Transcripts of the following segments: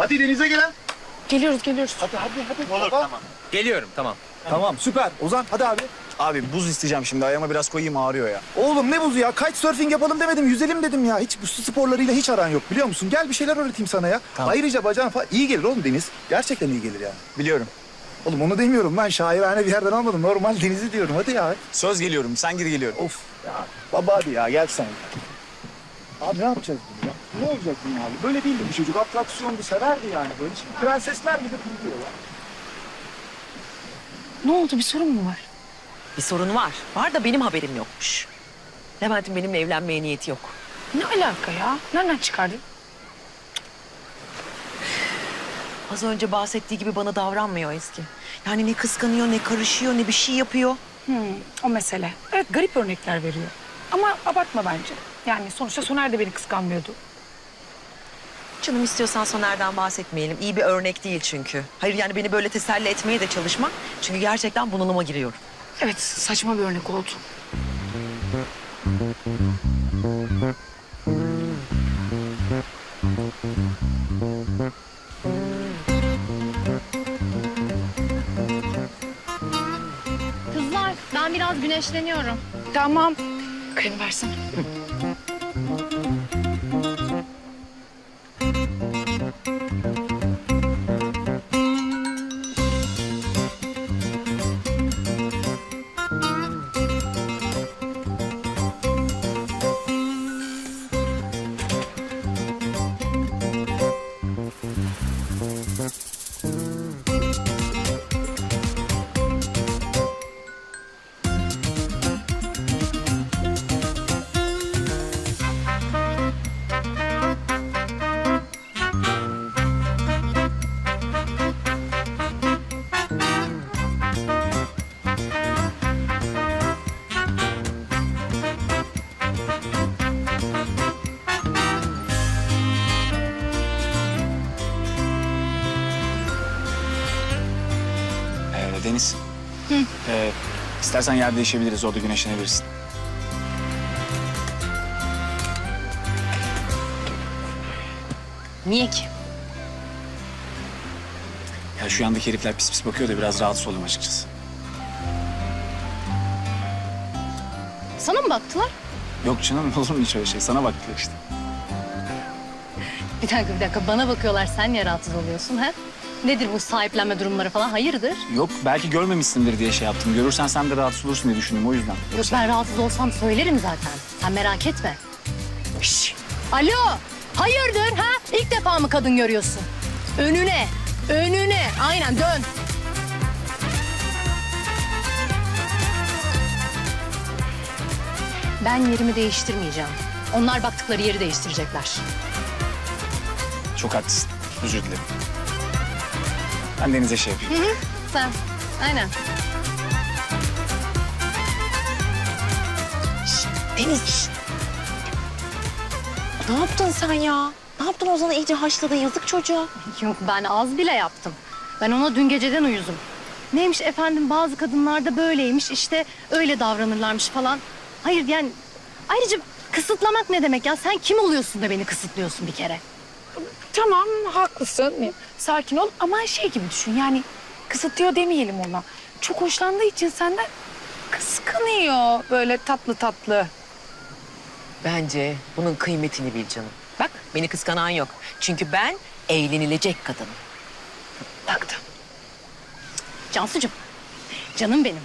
Hadi denize gelen. Geliyoruz geliyoruz. Hadi hadi hadi. Olur tamam. Geliyorum tamam. Tamam süper. Ozan hadi abi. Abi buz isteyeceğim şimdi ayağıma biraz koyayım ağrıyor ya. Oğlum ne buzu ya? Kitesurfing yapalım demedim, yüzelim dedim ya. Hiç bu su sporlarıyla hiç aran yok biliyor musun? Gel bir şeyler öğreteyim sana ya. Tamam. Ayrıca bacağın falan iyi gelir oğlum deniz. Gerçekten iyi gelir yani. Biliyorum. Oğlum onu demiyorum ben şairane bir yerden almadım. Normal denizi diyorum hadi ya. Söz geliyorum sen gir geliyorum. Of ya. Baba hadi ya gel sen. Abi ne yapacağız bunu ya? Ne olacak bunu abi? Böyle değildi bu çocuk. Atraksiyondu, severdi yani. Böyle şimdi prensesler gibi kırılıyor ya. Ne oldu bir sorun mu var? Bir sorun var. Var da benim haberim yokmuş. Levent'in benimle evlenmeye niyeti yok. Ne alaka ya? Nereden çıkardın? Az önce bahsettiği gibi bana davranmıyor Ezgi. Yani ne kıskanıyor, ne karışıyor, ne bir şey yapıyor. Hmm, o mesele. Evet garip örnekler veriyor. Ama abartma bence. Yani sonuçta Soner de beni kıskanmıyordu. Canım istiyorsan Soner'den bahsetmeyelim. İyi bir örnek değil çünkü. Hayır yani beni böyle teselli etmeye de çalışma. Çünkü gerçekten bunalıma giriyorum. Evet saçma bir örnek oldu. Kızlar ben biraz güneşleniyorum. Tamam. Kremi versene. Ee, Deniz. Ee, istersen yer değişebiliriz orada güneşlenebilirsin. Niye ki? Ya şu yandaki herifler pis pis bakıyor da biraz rahatsız oldum açıkçası. Sana mı baktılar? Yok canım olur mu hiç öyle şey? Sana baktılar işte. Bir dakika bir dakika bana bakıyorlar sen niye rahatsız oluyorsun ha? Nedir bu sahiplenme durumları falan hayırdır? Yok belki görmemişsindir diye şey yaptım. Görürsen sen de rahatsız olursun diye düşündüm o yüzden. Yok ben rahatsız olsam söylerim zaten. Sen merak etme. Şş, Alo hayırdır ha? İlk defa mı kadın görüyorsun? Önüne önüne aynen dön. Ben yerimi değiştirmeyeceğim. Onlar baktıkları yeri değiştirecekler. Çok haklısın. Özür dilerim. Ben Deniz'e şey yapayım. Sen aynen. Deniz. Ne yaptın sen ya? Ne yaptın Ozan'ı iyice haşladın yazık çocuğa. Yok ben az bile yaptım. Ben ona dün geceden uyuzum. Neymiş efendim bazı kadınlarda böyleymiş işte öyle davranırlarmış falan. Hayır yani ayrıca kısıtlamak ne demek ya? Sen kim oluyorsun da beni kısıtlıyorsun bir kere? Tamam haklısın. Sakin ol ama şey gibi düşün yani kısıtlıyor demeyelim ona. Çok hoşlandığı için senden kıskanıyor böyle tatlı tatlı. Bence bunun kıymetini bil canım. Bak beni kıskanan yok. Çünkü ben eğlenilecek kadınım. Taktım. Cansucuğum canım benim.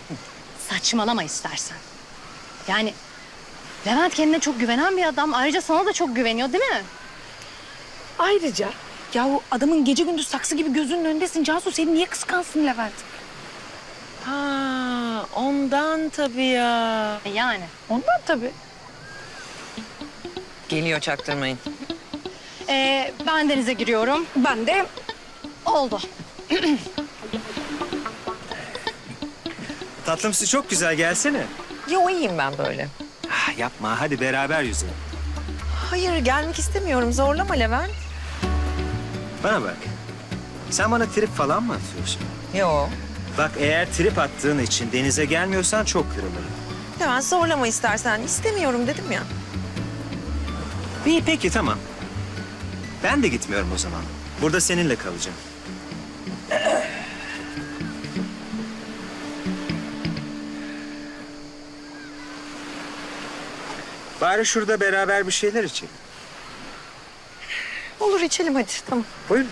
Saçmalama istersen. Yani Levent kendine çok güvenen bir adam. Ayrıca sana da çok güveniyor değil mi? Ayrıca ya o adamın gece gündüz saksı gibi gözünün önündesin. Cansu seni niye kıskansın Levent? Ha, ondan tabii ya. E yani. Ondan tabii. Geliyor çaktırmayın. Ee, ben denize giriyorum. Ben de Oldu. Tatlım siz çok güzel gelsene. Yo iyiyim ben böyle. Ah, yapma hadi beraber yüzelim. Hayır gelmek istemiyorum. Zorlama Levent. Bana bak. Sen bana trip falan mı atıyorsun? Yo. Bak eğer trip attığın için denize gelmiyorsan çok kırılırım. Levent zorlama istersen. İstemiyorum dedim ya. İyi peki tamam. Ben de gitmiyorum o zaman. Burada seninle kalacağım. Bari şurada beraber bir şeyler içelim. Olur içelim hadi tamam. Buyurun.